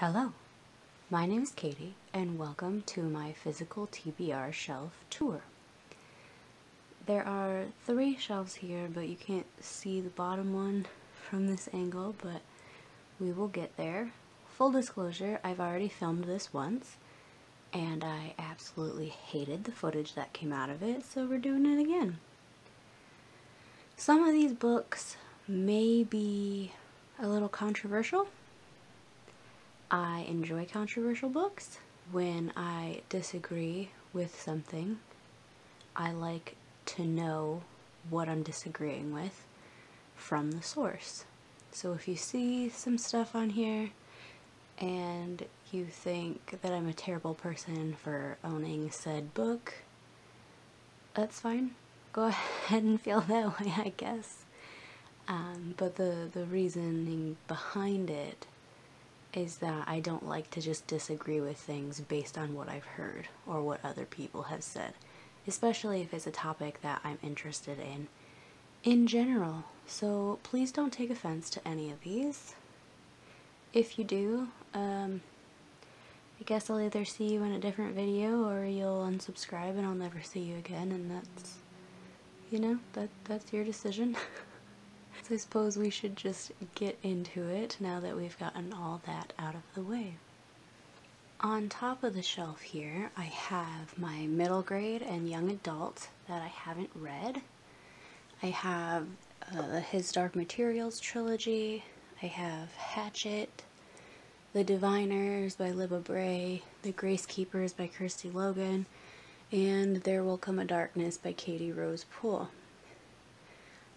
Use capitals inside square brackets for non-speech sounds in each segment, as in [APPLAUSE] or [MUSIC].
Hello, my name is Katie, and welcome to my physical TBR shelf tour. There are three shelves here, but you can't see the bottom one from this angle, but we will get there. Full disclosure, I've already filmed this once, and I absolutely hated the footage that came out of it, so we're doing it again. Some of these books may be a little controversial. I enjoy controversial books. When I disagree with something, I like to know what I'm disagreeing with from the source. So if you see some stuff on here and you think that I'm a terrible person for owning said book, that's fine. Go [LAUGHS] ahead and feel that way, I guess. Um, but the, the reasoning behind it is that I don't like to just disagree with things based on what I've heard or what other people have said, especially if it's a topic that I'm interested in in general. So please don't take offense to any of these. If you do, um, I guess I'll either see you in a different video or you'll unsubscribe and I'll never see you again and that's, you know, that that's your decision. [LAUGHS] I suppose we should just get into it now that we've gotten all that out of the way. On top of the shelf here, I have my middle grade and young adult that I haven't read. I have uh, His Dark Materials trilogy. I have Hatchet, The Diviners by Libba Bray, The Grace Keepers by Kirsty Logan, and There Will Come a Darkness by Katie Rose Poole.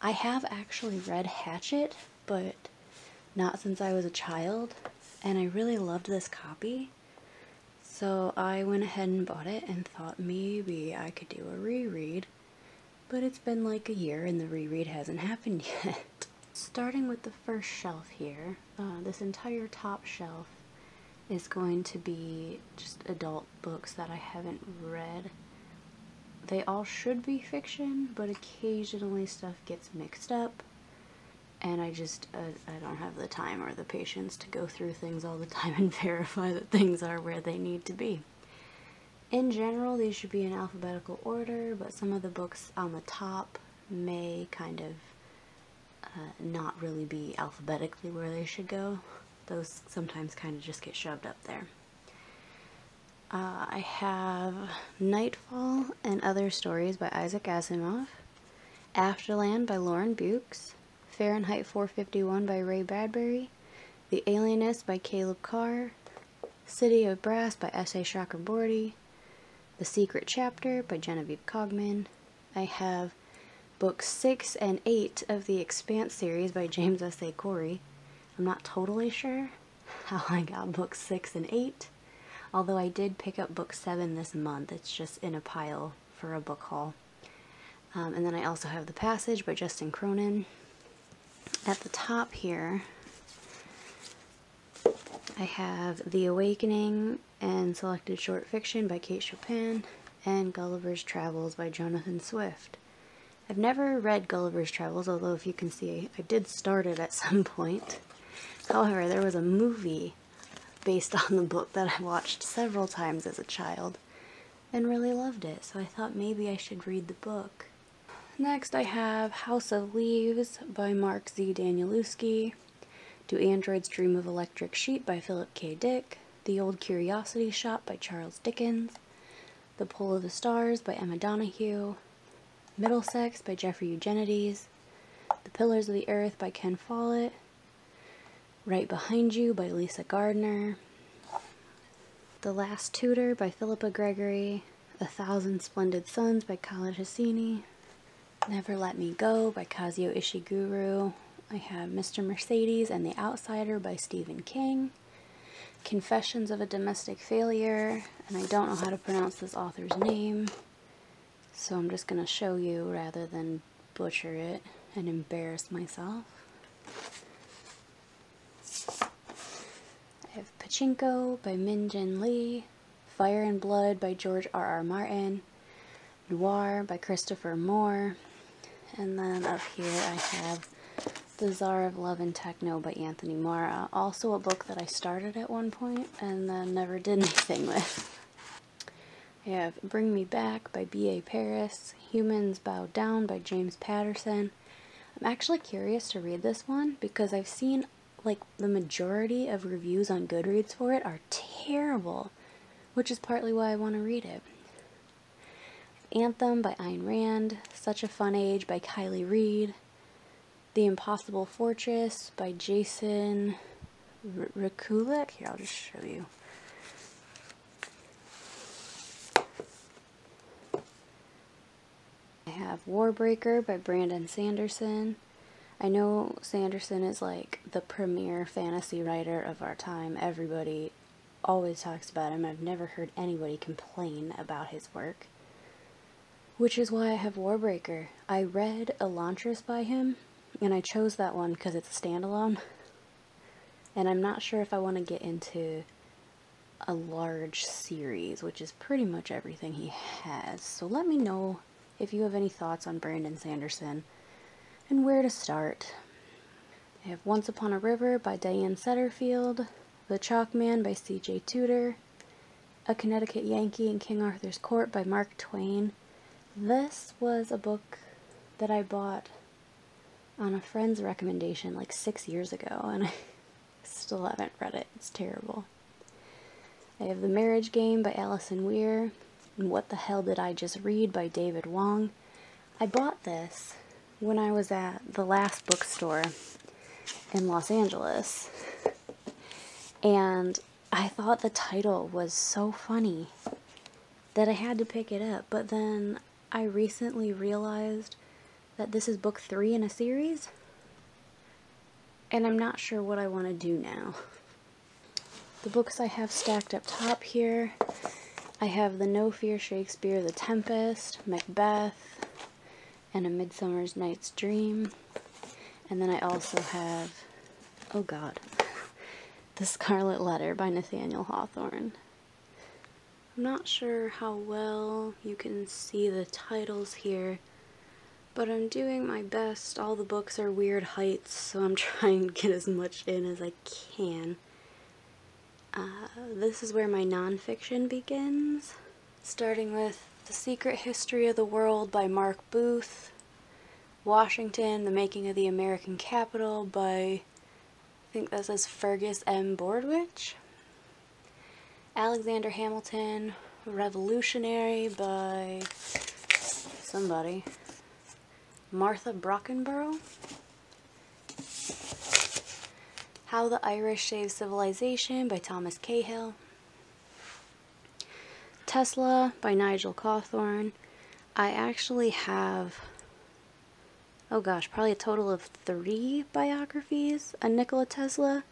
I have actually read Hatchet, but not since I was a child, and I really loved this copy. So I went ahead and bought it and thought maybe I could do a reread but it's been like a year and the reread hasn't [LAUGHS] happened yet. Starting with the first shelf here, uh, this entire top shelf is going to be just adult books that I haven't read. They all should be fiction, but occasionally stuff gets mixed up, and I just, uh, I don't have the time or the patience to go through things all the time [LAUGHS] and verify that things are where they need to be. In general, these should be in alphabetical order, but some of the books on the top may kind of uh, not really be alphabetically where they should go. Those sometimes kind of just get shoved up there. Uh, I have Nightfall and Other Stories by Isaac Asimov, Afterland by Lauren Beukes, Fahrenheit 451 by Ray Bradbury, The Alienist by Caleb Carr, City of Brass by S.A. Chakraborty, the Secret Chapter by Genevieve Cogman. I have books 6 and 8 of the Expanse series by James S.A. Corey. I'm not totally sure [LAUGHS] how I got books 6 and 8, although I did pick up book 7 this month. It's just in a pile for a book haul. Um, and then I also have The Passage by Justin Cronin. At the top here, I have The Awakening and selected short fiction by Kate Chopin and Gulliver's Travels by Jonathan Swift. I've never read Gulliver's Travels, although if you can see, I did start it at [LAUGHS] some point. However, there was a movie based [LAUGHS] on the book that I watched several times as a child and really loved it, so I thought maybe I should read the book. Next I have House of Leaves by Mark Z. Danielewski, do Androids Dream of Electric Sheep by Philip K. Dick, The Old Curiosity Shop by Charles Dickens, The Pull of the Stars by Emma Donoghue, Middlesex by Jeffrey Eugenides, The Pillars of the Earth by Ken Follett, Right Behind You by Lisa Gardner, The Last Tudor by Philippa Gregory, A Thousand Splendid Suns by Khaled Hosseini, Never Let Me Go by Kazuo Ishiguro, I have Mr. Mercedes and the Outsider by Stephen King, Confessions of a Domestic Failure, and I don't know how to pronounce this author's name, so I'm just going to show you rather than butcher it and embarrass myself. I have Pachinko by Min Jin Lee, Fire and Blood by George R. R. Martin, Noir by Christopher Moore, and then up here I have The Tsar of Love and Techno by Anthony Marra. Also a book that I started at one point and then never did [LAUGHS] anything with. I have Bring Me Back by B.A. Paris, Humans Bow Down by James Patterson. I'm actually curious to read this one because I've seen like the majority of reviews on Goodreads for it are terrible, which is partly why I want to read it. Anthem by Ayn Rand, Such a Fun Age by Kiley Reid, The Impossible Fortress by Jason Rekulak. Here, I'll just show you. I have Warbreaker by Brandon Sanderson. I know Sanderson is like the premier fantasy writer of our time. Everybody always talks about him. I've never heard anybody complain about his work. Which is why I have Warbreaker. I read Elantris by him, and I chose that one because it's a standalone. And I'm not sure if I want to get into a large series, which is pretty much everything he has. So let me know if you have any thoughts on Brandon Sanderson and where to start. I have Once Upon a River by Diane Setterfield, The Chalk Man by C.J. Tudor, A Connecticut Yankee in King Arthur's Court by Mark Twain. This was a book that I bought on a friend's recommendation like six years ago, and I [LAUGHS] still haven't read it. It's terrible. I have The Marriage Game by Alison Weir, and What the Hell Did I Just Read by David Wong. I bought this when I was at the last bookstore in Los Angeles, and I thought the title was so funny that I had to pick it up, but then I recently realized that this is book three in a series, and I'm not sure what I want to do now. The books I have stacked up top here I have the No Fear Shakespeare, The Tempest, Macbeth, and A Midsummer's Night's Dream. And then I also have, oh god, [LAUGHS] The Scarlet Letter by Nathaniel Hawthorne. I'm not sure how well you can see the titles here, but I'm doing my best. All the books are weird heights, so I'm [LAUGHS] trying to get as much in as I can. Uh, this is where my nonfiction begins, starting with The Secret History of the World by Mark Booth, Washington, The Making of the American Capital by, I think that says Fergus M. Bordewich, Alexander Hamilton, Revolutionary by somebody, Martha Brockenbrough, How the Irish Saved Civilization by Thomas Cahill. Tesla by Nigel Cawthorne. I actually have, oh gosh, probably a total of three biographies on Nikola Tesla.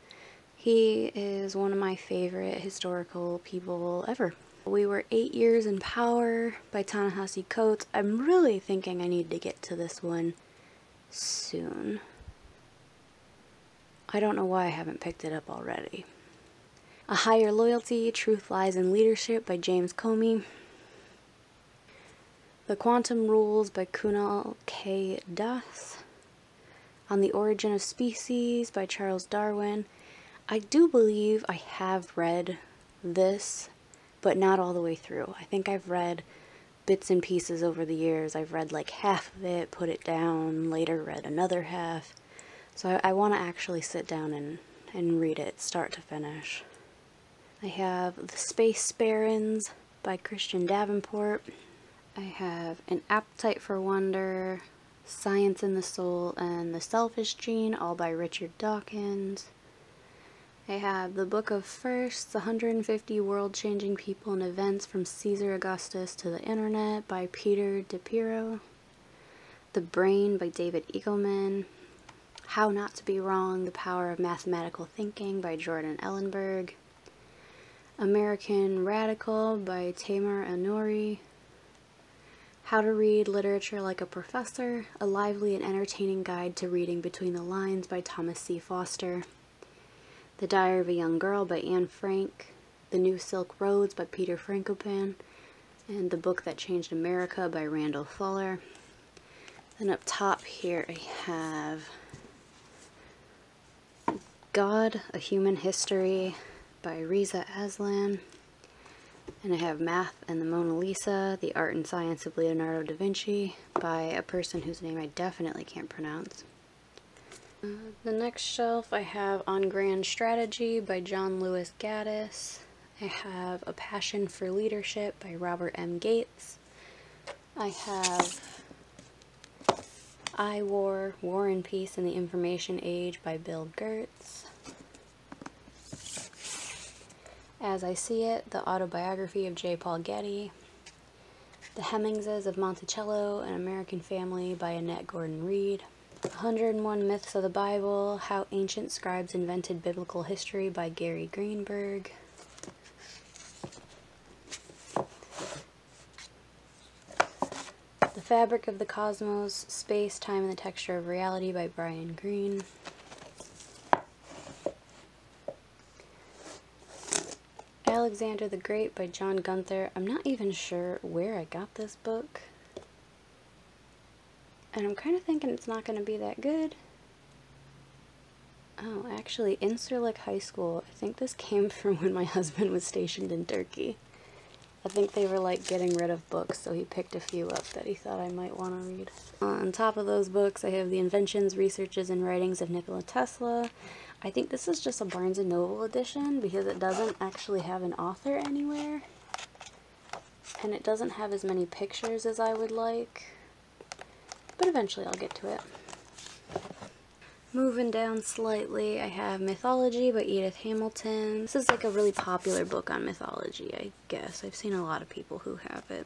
He is one of my favorite historical people ever. We Were Eight Years in Power by Ta-Nehisi Coates. I'm really thinking I need to get to this one soon. I don't know why I haven't picked it up already. A Higher Loyalty, Truth, Lies, and Leadership by James Comey. The Quantum Rules by Kunal K. Das. On the Origin of Species by Charles Darwin. I do believe I have read this, but not all the way through. I think I've read bits and pieces over the years. I've read like half of it, put it down, later read another half. So I, I want to actually sit down and, and read it start to finish. I have The Space Barons by Christian Davenport. I have An Appetite for Wonder, Science in the Soul, and The Selfish Gene, all by Richard Dawkins. I have The Book of Firsts, 150 World-Changing People and Events from Caesar Augustus to the Internet by Peter D'Epiro. The Brain by David Eagleman. How Not to Be Wrong, The Power of Mathematical Thinking by Jordan Ellenberg. American Radical by Tamer Elnoury. How to Read Literature Like a Professor, A Lively and Entertaining Guide to Reading Between the Lines by Thomas C. Foster. The Diary of a Young Girl by Anne Frank. The New Silk Roads by Peter Frankopan. And The Book That Changed America by Randall Fuller. Then up top here I have God, A Human History by Reza Aslan. And I have Math and the Mona Lisa, The Art and Science of Leonardo da Vinci by a person whose name I definitely can't pronounce. Uh, the next shelf I have On Grand Strategy by John Lewis Gaddis. I have A Passion for Leadership by Robert M. Gates. I have I War, War and Peace in the Information Age by Bill Gertz. As I See It, the autobiography of J. Paul Getty. The Hemingses of Monticello, An American Family by Annette Gordon Reed. 101 Myths of the Bible, How Ancient Scribes Invented Biblical History by Gary Greenberg. The Fabric of the Cosmos, Space, Time, and the Texture of Reality by Brian Greene. Alexander the Great by John Gunther. I'm not even sure where I got this book. And I'm kind of thinking it's not going to be that good. Oh, actually, Incirlik High School. I think this came [LAUGHS] from when my husband was stationed in Turkey. I think they were like getting rid of books, so he picked a few up that he thought I might want to read. On top of those books, I have The Inventions, Researches, and Writings of Nikola Tesla. I think this is just a Barnes & Noble edition because it doesn't actually have an author anywhere. And it doesn't have as many pictures as I would like. But eventually I'll get to it. Moving down slightly, I have Mythology by Edith Hamilton. This is like a really popular book on mythology, I guess. I've seen a lot of people who have it.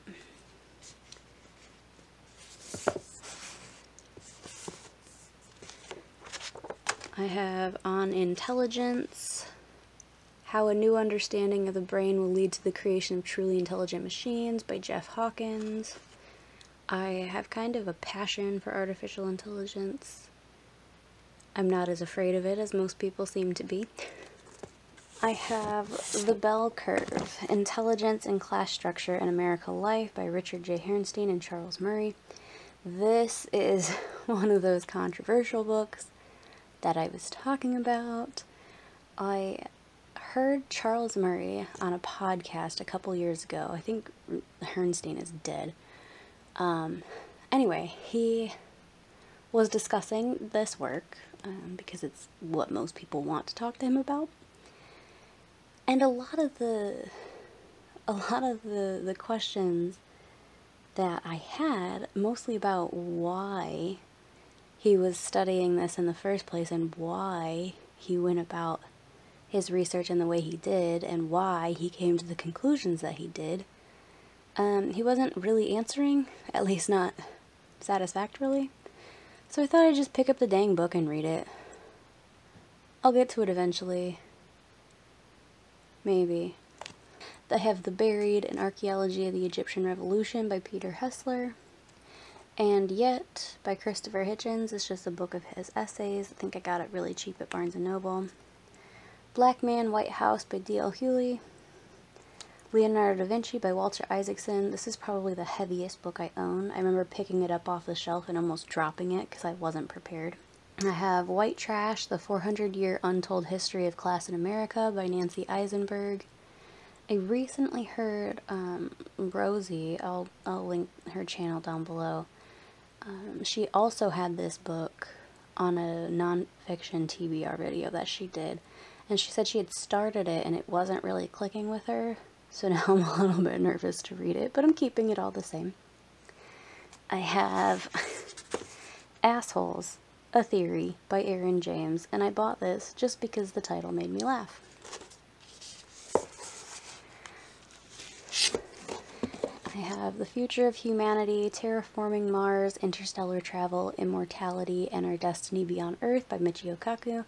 I have On Intelligence, How a New Understanding of the Brain Will Lead to the Creation of Truly Intelligent Machines by Jeff Hawkins. I have kind of a passion for artificial intelligence. I'm not as afraid of it as most people seem to be. I have The Bell Curve, Intelligence and Class Structure in American Life by Richard J. Herrnstein and Charles Murray. This is [LAUGHS] one of those controversial books that I was talking about. I heard Charles Murray on a podcast a couple years ago. I think Herrnstein is dead. Um, anyway, he was discussing this work um, because it's what most people want to talk to him about. And a lot of the a lot of the, the questions that I had, mostly about why he was studying this in the first place and why he went about his research in the way he did and why he came to the conclusions that he did, um, he wasn't really answering, [LAUGHS] at least not satisfactorily. So I thought I'd just pick up the dang book and read it. I'll get to it eventually. Maybe. I have The Buried, an Archaeology of the Egyptian Revolution by Peter Hessler. And Yet by Christopher Hitchens. It's just a book of his essays. I think I got it really cheap at Barnes & Noble. Black Man, White House by D.L. Hughley. Leonardo da Vinci by Walter Isaacson. This is probably the heaviest book I own. I remember picking it up off the shelf and almost dropping it because I wasn't prepared. I have White Trash, The 400 Year Untold History of Class in America by Nancy Isenberg. I recently heard um, Rosie, I'll, I'll link her channel down below. Um, she also had this book on a nonfiction TBR video that she did. And she said she had started it and it wasn't really clicking with her. So [LAUGHS] now I'm a little bit nervous to read it, but I'm keeping it all the same. I have [LAUGHS] Assholes, A Theory by Aaron James, and I bought this just because the title made me laugh. I have The Future of Humanity, Terraforming Mars, Interstellar Travel, Immortality, and Our Destiny Beyond Earth by Michio Kaku.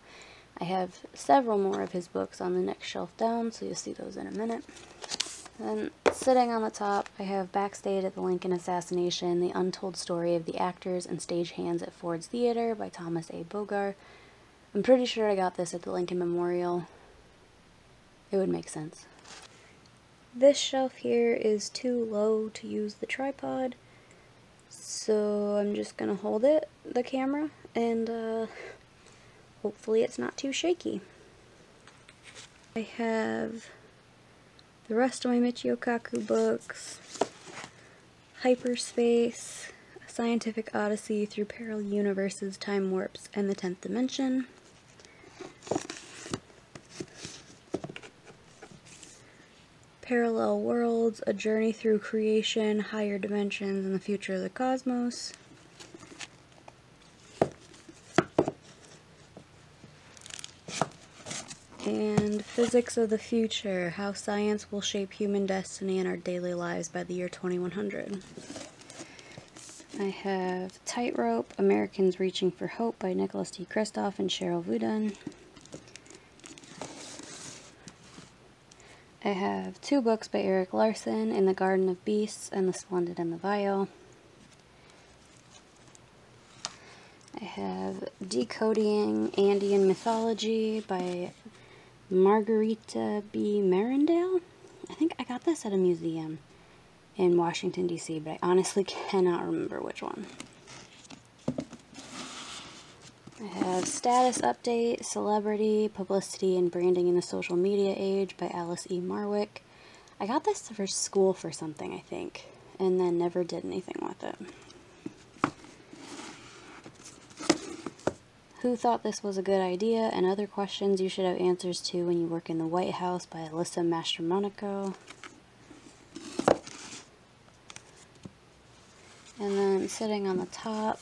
I have several more of his books on the next shelf down, so you'll see those in a minute. Then, sitting on the top, I have Backstage at the Lincoln Assassination, The Untold Story of the Actors and Stagehands at Ford's Theater by Thomas A. Bogar. I'm pretty sure I got this at the Lincoln Memorial. It would make sense. This shelf here is too low to use the tripod, so I'm just gonna hold it, the camera, and uh, hopefully it's not too shaky. I have the rest of my Michio Kaku books, Hyperspace, Scientific Odyssey through Parallel Universes, Time Warps, and the 10th Dimension. Parallel Worlds, A Journey Through Creation, Higher Dimensions, and the Future of the Cosmos. And Physics of the Future, How Science Will Shape Human Destiny and Our Daily Lives by the Year 2100. I have Tightrope, Americans Reaching for Hope by Nicholas D. Kristof and Sheryl WuDunn. I have two books by Erik Larson, In the Garden of Beasts and The Splendid and the Vile. I have Decoding Andean Mythology by Margarita B. Marindale. I think I got this at a museum in Washington, D.C., but I honestly [LAUGHS] cannot remember which one. I have Status Update, Celebrity, Publicity, and Branding in the Social Media Age by Alice E. Marwick. I got this for school for something, I think, and then never did anything with it. Who thought this was a good idea, and other questions you should have answers to when you work in the White House by Alyssa Mastromonaco. And then sitting on the top,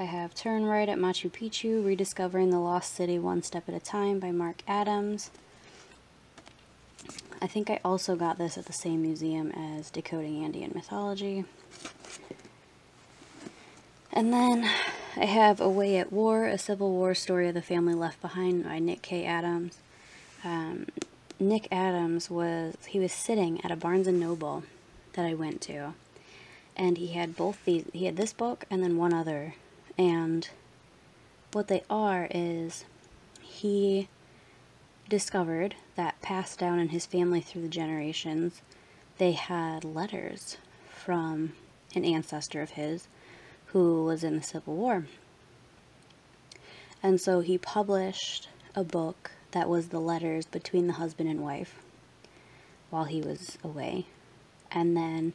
I have Turn Right at Machu Picchu, Rediscovering the Lost City One Step at a Time by Mark Adams. I think I also got this at the same museum as Decoding Andean Mythology. And then I have Away at War, a Civil War story of the family left behind by Nick K. Adams. Um, Nick Adams was, he was sitting at a Barnes & Noble that I went to and he had both these he had this book and then one other and what they are is he discovered that passed down in his family through the generations they had letters from an ancestor of his who was in the Civil War. And so he published a book that was the letters between the husband and wife while he was away. And then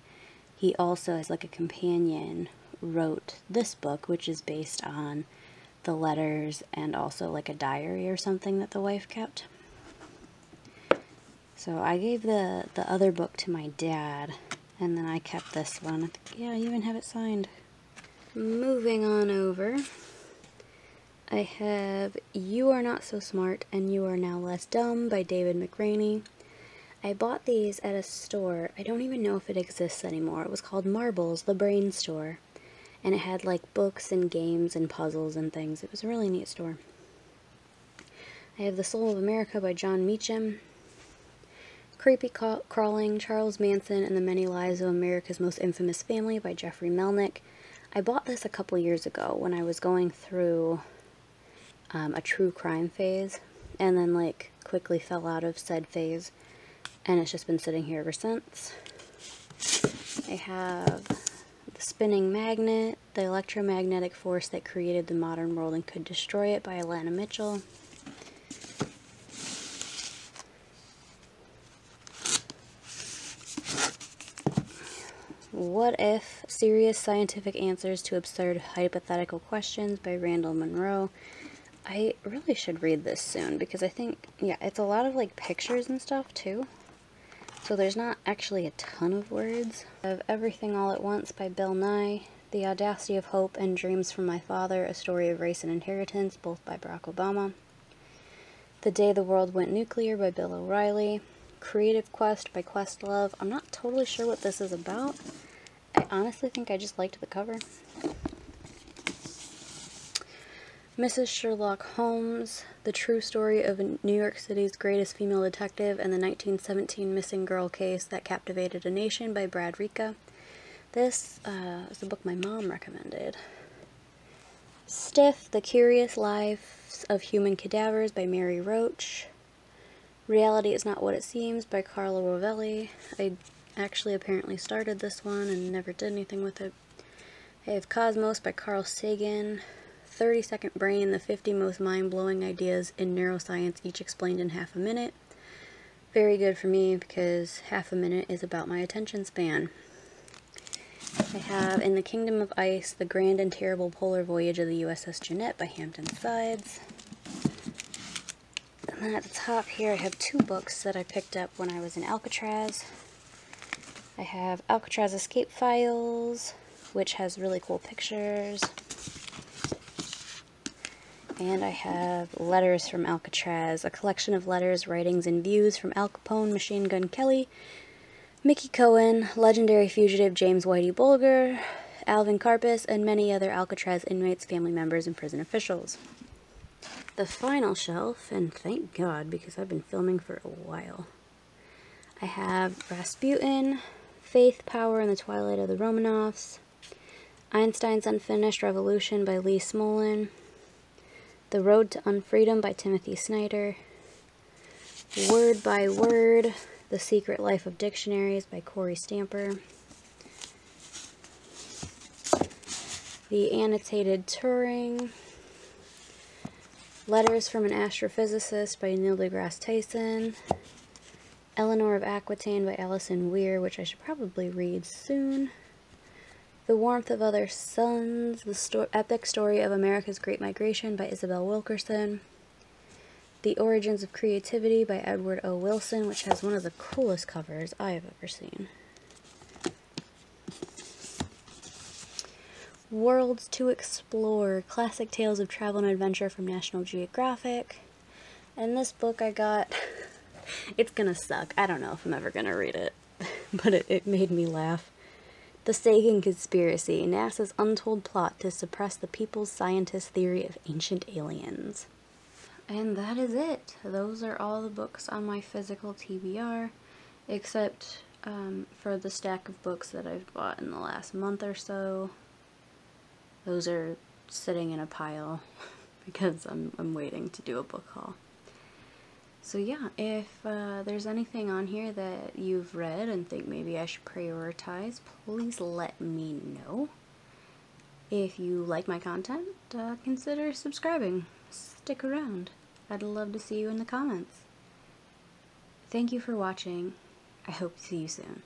he also, as like a companion, wrote this book, which is based on the letters and also like a diary or something that the wife kept. So I gave the, the other book to my dad, and then I kept this one. I think, yeah, I even have it signed. Moving on over, I have You Are Not So Smart and You Are Now Less Dumb by David McRaney. I bought these at a store. I don't even know if it exists anymore. It was called Marbles, the Brain Store. And it had like books and games and puzzles and things. It was a really neat store. I have The Soul of America by Jon Meacham. Creepy Crawling, Charles Manson and the Many Lives of America's Most Infamous Family by Jeffrey Melnick. I bought this a couple years ago when I was going through um, a true crime phase and then like quickly fell out of said phase and it's just been sitting here ever since. I have the spinning magnet, the electromagnetic force that created the modern world and could destroy it by Alanna Mitchell. What If? Serious Scientific Answers to Absurd Hypothetical Questions by Randall Munroe. I really should read this soon because I think, yeah, it's a lot of like pictures and stuff too. So there's not actually a ton of words. I have Everything All at Once by Bill Nye, The Audacity of Hope and Dreams from My Father, A Story of Race and Inheritance, both by Barack Obama. The Day the World Went Nuclear by Bill O'Reilly. Creative Quest by Questlove. I'm not totally sure what this is about. I honestly think I just liked the cover. Mrs. Sherlock Holmes, the true story of New York City's greatest female detective and the 1917 missing girl case that captivated a nation by Brad Ricca. This uh, is a book my mom recommended. Stiff, The Curious Lives of Human Cadavers by Mary Roach. Reality is Not What It Seems by Carlo Rovelli. I actually apparently started this one and never did anything with it. I have Cosmos by Carl Sagan. 30 Second Brain, the 50 most mind-blowing ideas in neuroscience, each explained in half a minute. Very good for me because half a minute is about my attention span. I have In the Kingdom of Ice, The Grand and Terrible Polar Voyage of the USS Jeannette by Hampton Sides. And then at the top here I have two books that I picked up when I was in Alcatraz. I have Alcatraz Escape Files, which has really cool pictures. And I have Letters from Alcatraz, a collection of letters, writings, and views from Al Capone, Machine Gun Kelly, Mickey Cohen, legendary fugitive James Whitey Bulger, Alvin Karpis, and many other Alcatraz inmates, family members, and prison officials. The final shelf, and thank God because I've been filming for a while, I have Rasputin, Faith, Power, and the Twilight of the Romanovs, Einstein's Unfinished Revolution by Lee Smolin, The Road to Unfreedom by Timothy Snyder, Word by Word, The Secret Life of Dictionaries by Kory Stamper, The Annotated Turing, Letters from an Astrophysicist by Neil deGrasse Tyson, Eleanor of Aquitaine by Alison Weir, which I should probably read soon. The Warmth of Other Suns, The sto Epic Story of America's Great Migration by Isabel Wilkerson. The Origins of Creativity by Edward O. Wilson, which has one of the coolest covers I have ever seen. Worlds to Explore, Classic Tales of Travel and Adventure from National Geographic. And this book I got [LAUGHS] it's gonna suck. I don't know if I'm ever gonna read it, [LAUGHS] but it, it made me laugh. The Sagan Conspiracy, NASA's untold plot to suppress the People's Scientist theory of ancient aliens. And that is it. Those are all the books on my physical TBR, except um, for the stack of books that I've bought in the last month or so. Those are sitting in a pile [LAUGHS] because I'm, I'm waiting to do a book haul. So yeah, if uh, there's anything on here that you've read and think maybe I should prioritize, please let me know. If you like my content, uh, consider subscribing. Stick around. I'd love to see you in the comments. Thank you for watching. I hope to see you soon.